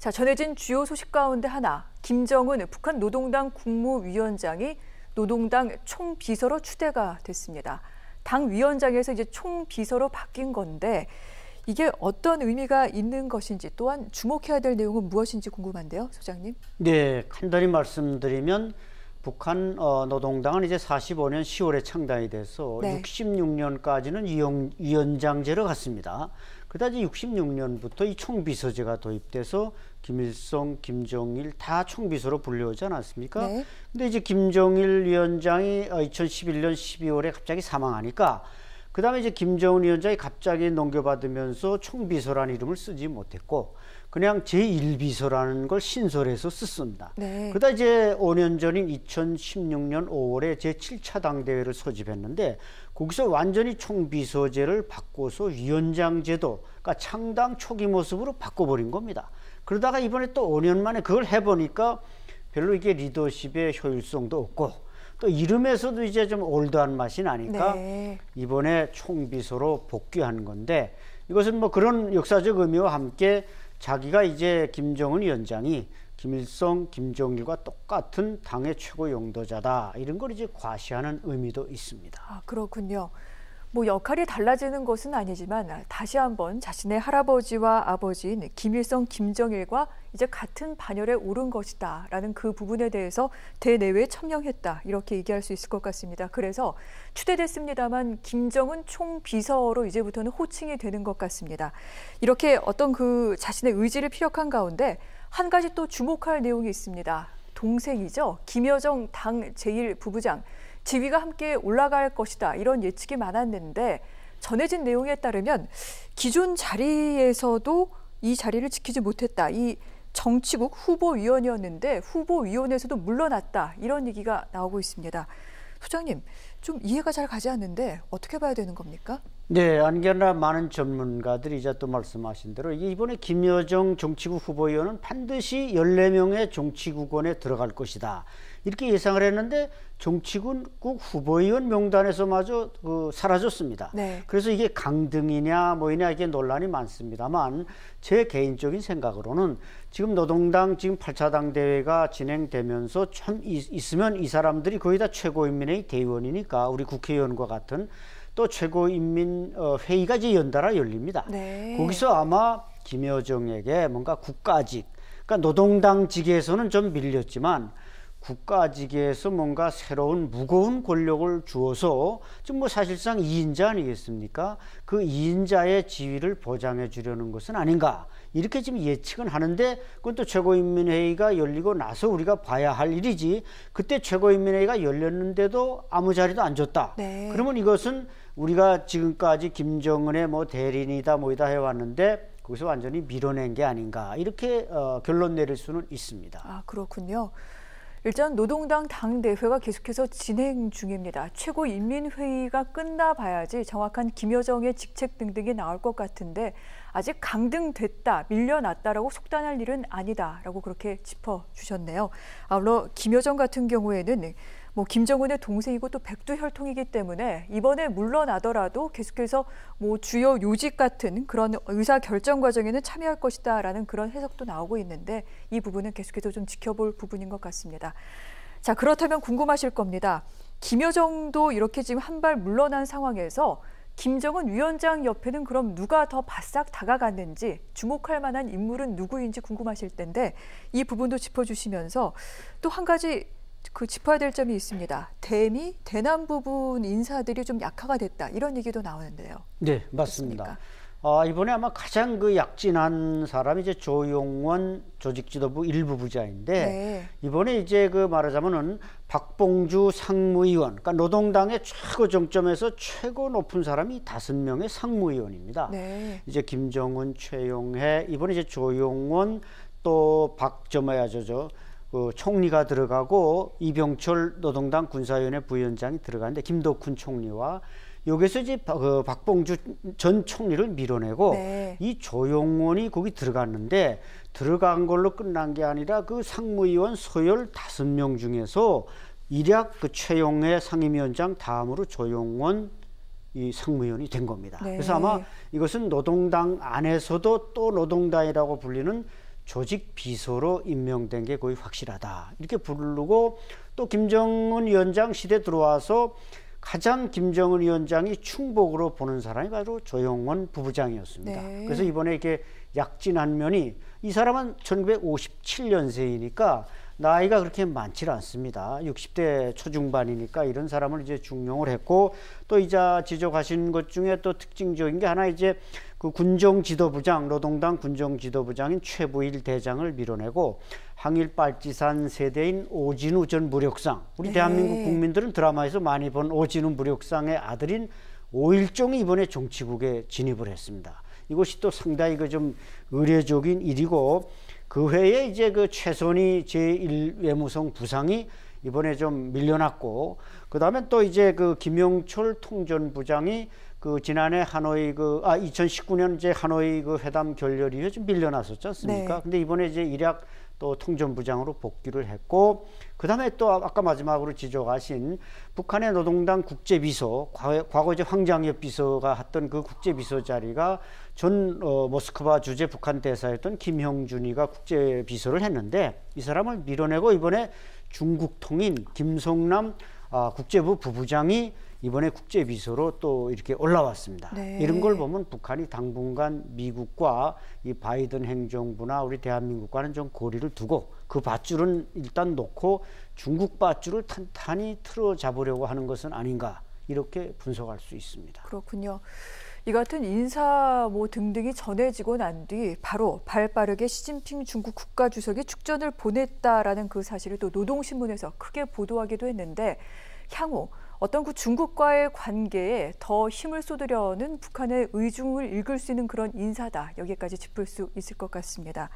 자, 전해진 주요 소식 가운데 하나, 김정은 북한 노동당 국무위원장이 노동당 총비서로 추대가 됐습니다. 당 위원장에서 이제 총비서로 바뀐 건데 이게 어떤 의미가 있는 것인지 또한 주목해야 될 내용은 무엇인지 궁금한데요, 소장님. 네, 간단히 말씀드리면 북한 어, 노동당은 이제 45년 10월에 창단이 돼서 네. 66년까지는 위원, 위원장제로 갔습니다. 그다지 66년부터 이 총비서제가 도입돼서 김일성, 김정일 다 총비서로 불려오지 않았습니까? 네. 근데 이제 김정일 위원장이 2011년 어, 12월에 갑자기 사망하니까 그 다음에 이제 김정은 위원장이 갑자기 넘겨받으면서 총비서라는 이름을 쓰지 못했고 그냥 제1비서라는 걸 신설해서 썼습니다. 네. 그다 이제 5년 전인 2016년 5월에 제7차 당대회를 소집했는데 거기서 완전히 총비서제를 바꿔서 위원장 제도, 그러니까 창당 초기 모습으로 바꿔버린 겁니다. 그러다가 이번에 또 5년 만에 그걸 해보니까 별로 이게 리더십의 효율성도 없고 또 이름에서도 이제 좀 올드한 맛이 나니까 네. 이번에 총비서로 복귀한 건데 이것은 뭐 그런 역사적 의미와 함께 자기가 이제 김정은 위원장이 김일성, 김정일과 똑같은 당의 최고 용도자다 이런 걸 이제 과시하는 의미도 있습니다. 아 그렇군요. 뭐 역할이 달라지는 것은 아니지만 다시 한번 자신의 할아버지와 아버지인 김일성, 김정일과 이제 같은 반열에 오른 것이다 라는 그 부분에 대해서 대내외에 천명했다 이렇게 얘기할 수 있을 것 같습니다. 그래서 추대됐습니다만 김정은 총비서로 이제부터는 호칭이 되는 것 같습니다. 이렇게 어떤 그 자신의 의지를 피력한 가운데 한 가지 또 주목할 내용이 있습니다. 동생이죠. 김여정 당 제1부부장. 지위가 함께 올라갈 것이다 이런 예측이 많았는데 전해진 내용에 따르면 기존 자리에서도 이 자리를 지키지 못했다. 이 정치국 후보위원이었는데 후보위원회에서도 물러났다. 이런 얘기가 나오고 있습니다. 소장님, 좀 이해가 잘 가지 않는데 어떻게 봐야 되는 겁니까? 네, 안개나 많은 전문가들이 이제 또 말씀하신 대로 이번에 김여정 정치국 후보위원은 반드시 14명의 정치국원에 들어갈 것이다. 이렇게 예상을 했는데 정치국 후보위원 명단에서마저 그 사라졌습니다. 네. 그래서 이게 강등이냐 뭐이냐 이게 논란이 많습니다만 제 개인적인 생각으로는 지금 노동당 지금 8차 당 대회가 진행되면서 참 있으면 이 사람들이 거의 다 최고인민회의 대의원이니 까 우리 국회의원과 같은 또 최고인민회의가 어, 이제 연달아 열립니다. 네. 거기서 아마 김여정에게 뭔가 국가직, 그러니까 노동당직에서는 좀 밀렸지만 국가직에서 뭔가 새로운 무거운 권력을 주어서 지금 뭐 사실상 2인자 아니겠습니까? 그 2인자의 지위를 보장해 주려는 것은 아닌가. 이렇게 지금 예측은 하는데 그건 또 최고인민회의가 열리고 나서 우리가 봐야 할 일이지 그때 최고인민회의가 열렸는데도 아무 자리도 안 줬다. 네. 그러면 이것은 우리가 지금까지 김정은의 뭐 대리인이다 뭐이다 해왔는데 거기서 완전히 밀어낸 게 아닌가 이렇게 어, 결론 내릴 수는 있습니다. 아 그렇군요. 일단 노동당 당대회가 계속해서 진행 중입니다. 최고인민회의가 끝나봐야지 정확한 김여정의 직책 등등이 나올 것 같은데 아직 강등됐다, 밀려났다라고 속단할 일은 아니다라고 그렇게 짚어주셨네요. 아울러 김여정 같은 경우에는 뭐 김정은의 동생이고 또 백두 혈통이기 때문에 이번에 물러나더라도 계속해서 뭐 주요 요직 같은 그런 의사 결정 과정에는 참여할 것이다라는 그런 해석도 나오고 있는데 이 부분은 계속해서 좀 지켜볼 부분인 것 같습니다. 자 그렇다면 궁금하실 겁니다. 김여정도 이렇게 지금 한 발 물러난 상황에서 김정은 위원장 옆에는 그럼 누가 더 바싹 다가갔는지 주목할 만한 인물은 누구인지 궁금하실 텐데 이 부분도 짚어주시면서 또 한 가지 그 짚어야 될 점이 있습니다. 대미 대남 부분 인사들이 좀 약화가 됐다 이런 얘기도 나오는데요. 네, 맞습니다. 아, 이번에 아마 가장 그 약진한 사람이 이제 조용원 조직지도부 일부 부자인데 네. 이번에 이제 그 말하자면은 박봉주 상무위원, 그러니까 노동당의 최고 정점에서 최고 높은 사람이 다섯 명의 상무위원입니다. 네. 이제 김정은, 최용해, 이번에 이제 조용원 또 박저 뭐야 저저 그 총리가 들어가고 이병철 노동당 군사위원회 부위원장이 들어가는데 김덕훈 총리와 여기서 이제 그 박봉주 전 총리를 밀어내고 네. 이 조용원이 거기 들어갔는데 들어간 걸로 끝난 게 아니라 그 상무위원 서열 다섯 명 중에서 일약 그 최용해 상임위원장 다음으로 조용원 이 상무위원이 된 겁니다. 네. 그래서 아마 이것은 노동당 안에서도 또 노동당이라고 불리는 조직 비서로 임명된 게 거의 확실하다. 이렇게 부르고 또 김정은 위원장 시대 들어와서 가장 김정은 위원장이 충복으로 보는 사람이 바로 조영원 부부장이었습니다. 네. 그래서 이번에 이렇게 약진한 면이 이 사람은 1957년생이니까 나이가 그렇게 많지 않습니다. 60대 초중반이니까 이런 사람을 이제 중용을 했고 또 이자 지적하신 것 중에 또 특징적인 게 하나 이제 그 군정 지도부장 노동당 군정 지도부장인 최부일 대장을 밀어내고 항일 빨지산 세대인 오진우 전 무력상 우리 네. 대한민국 국민들은 드라마에서 많이 본 오진우 무력상의 아들인 오일종이 이번에 정치국에 진입을 했습니다. 이것이 또 상당히 그 좀 의례적인 일이고 그 회에 이제 그 최선희 제1 외무성 부상이 이번에 좀 밀려났고 그다음에 또 이제 그 김용철 통전부장이 그 지난해 하노이 그 아 2019년 이제 하노이 그 회담 결렬 이후에 좀 밀려났었지 않습니까? 네. 근데 이번에 이제 일약 또 통전부장으로 복귀를 했고 그다음에 또 아까 마지막으로 지적하신 북한의 노동당 국제비서 과거, 과거 이제 황장엽 비서가 했던 그 국제비서 자리가 전 어, 모스크바 주재 북한 대사였던 김형준이가 국제비서를 했는데 이 사람을 밀어내고 이번에 중국 통인 김성남 아, 국제부 부부장이 이번에 국제 비서로 또 이렇게 올라왔습니다. 네. 이런 걸 보면 북한이 당분간 미국과 이 바이든 행정부나 우리 대한민국과는 좀 거리를 두고 그 밧줄은 일단 놓고 중국 밧줄을 탄탄히 틀어 잡으려고 하는 것은 아닌가 이렇게 분석할 수 있습니다. 그렇군요. 이 같은 인사 뭐 등등이 전해지고 난 뒤 바로 발 빠르게 시진핑 중국 국가주석이 축전을 보냈다라는 그 사실을 또 노동신문에서 크게 보도하기도 했는데 향후 어떤 그 중국과의 관계에 더 힘을 쏟으려는 북한의 의중을 읽을 수 있는 그런 인사다. 여기까지 짚을 수 있을 것 같습니다.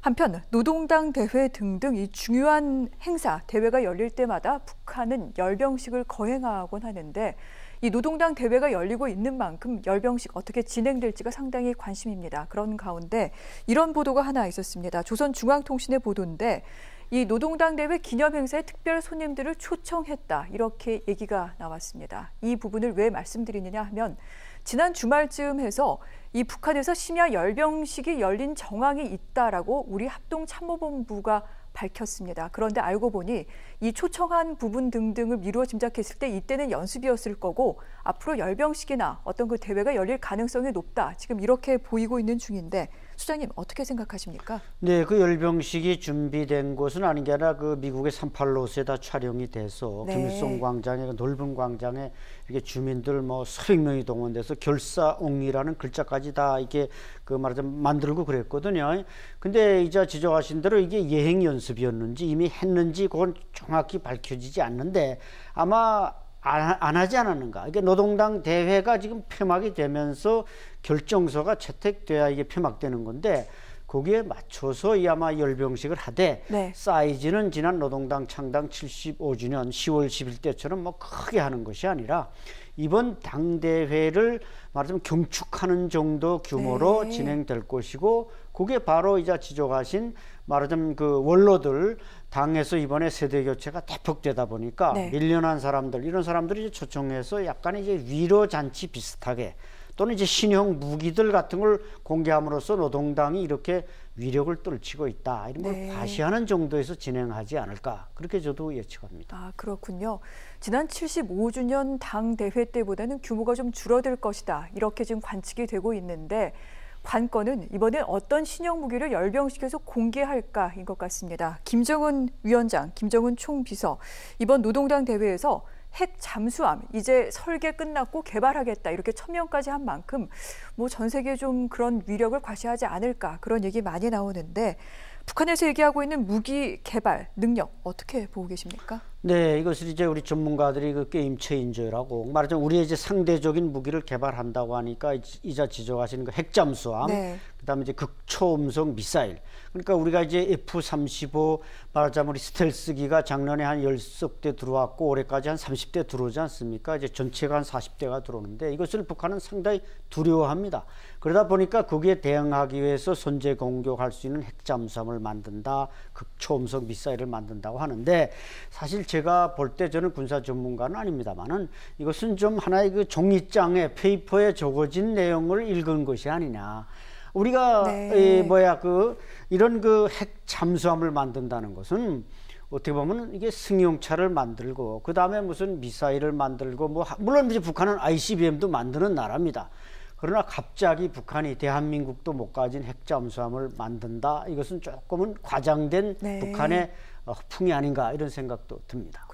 한편 노동당 대회 등등 이 중요한 행사 대회가 열릴 때마다 북한은 열병식을 거행하곤 하는데 이 노동당 대회가 열리고 있는 만큼 열병식 어떻게 진행될지가 상당히 관심입니다. 그런 가운데 이런 보도가 하나 있었습니다. 조선중앙통신의 보도인데 이 노동당 대회 기념 행사에 특별 손님들을 초청했다. 이렇게 얘기가 나왔습니다. 이 부분을 왜 말씀드리느냐 하면 지난 주말쯤 해서 이 북한에서 심야 열병식이 열린 정황이 있다라고 우리 합동참모본부가 밝혔습니다. 그런데 알고 보니 이 초청한 부분 등등을 미루어 짐작했을 때 이때는 연습이었을 거고 앞으로 열병식이나 어떤 그 대회가 열릴 가능성이 높다. 지금 이렇게 보이고 있는 중인데 수장님 어떻게 생각하십니까? 네, 그 열병식이 준비된 곳은 아닌 게 아니라 그 미국의 38로스에 다 촬영이 돼서 네. 김일성 광장에 그 넓은 광장에 이렇게 주민들 뭐 수백 명이 동원돼서 결사옹이라는 글자까지 다 이렇게 그 말하자면 만들고 그랬거든요. 근데 이제 지적하신 대로 이게 예행 연습이었는지 이미 했는지 그건 정확히 밝혀지지 않는데 아마 안, 안 하지 않았는가. 이게 노동당 대회가 지금 폐막이 되면서 결정서가 채택돼야 이게 폐막되는 건데 거기에 맞춰서 이 아마 열병식을 하되 네. 사이즈는 지난 노동당 창당 75주년 10월 10일 때처럼 뭐 크게 하는 것이 아니라 이번 당대회를 말하자면 경축하는 정도 규모로 네. 진행될 것이고 그게 바로 이제 지적하신 말하자면 그 원로들 당에서 이번에 세대 교체가 대폭 되다 보니까 네. 밀려난 사람들 이런 사람들이 이제 초청해서 약간 이제 위로 잔치 비슷하게 또는 이제 신형 무기들 같은 걸 공개함으로써 노동당이 이렇게 위력을 떨치고 있다 이런 걸 네. 과시하는 정도에서 진행하지 않을까 그렇게 저도 예측합니다. 아 그렇군요. 지난 75주년 당 대회 때보다는 규모가 좀 줄어들 것이다 이렇게 지금 관측이 되고 있는데 관건은 이번엔 어떤 신형 무기를 열병식에서 공개할까인 것 같습니다. 김정은 위원장, 김정은 총비서 이번 노동당 대회에서 핵 잠수함 이제 설계 끝났고 개발하겠다 이렇게 천명까지 한 만큼 뭐 전 세계 좀 그런 위력을 과시하지 않을까 그런 얘기 많이 나오는데 북한에서 얘기하고 있는 무기 개발 능력 어떻게 보고 계십니까? 네, 이것을 이제 우리 전문가들이 그 게임 체인저라고 말하자면 우리의 이제 상대적인 무기를 개발한다고 하니까 이자 지적하시는 그 핵잠수함, 네. 그다음에 이제 극초음속 미사일. 그러니까 우리가 이제 F-35 말하자면 우리 스텔스기가 작년에 한 열석 대 들어왔고 올해까지 한 30대 들어오지 않습니까? 이제 전체가 한 40대가 들어오는데 이것을 북한은 상당히 두려워합니다. 그러다 보니까 거기에 대응하기 위해서 선제 공격할 수 있는 핵잠수함을 만든다, 극초음속 미사일을 만든다고 하는데 사실 제가 볼 때 저는 군사 전문가는 아닙니다만은 이것은 좀 하나의 그 종이장에 페이퍼에 적어진 내용을 읽은 것이 아니냐. 우리가 네. 이 뭐야 그 이런 그 핵 잠수함을 만든다는 것은 어떻게 보면 이게 승용차를 만들고 그 다음에 무슨 미사일을 만들고 뭐 하- 물론 이제 북한은 ICBM도 만드는 나라입니다. 그러나 갑자기 북한이 대한민국도 못 가진 핵 잠수함을 만든다 이것은 조금은 과장된 네. 북한의 어, 풍이 아닌가 이런 생각도 듭니다.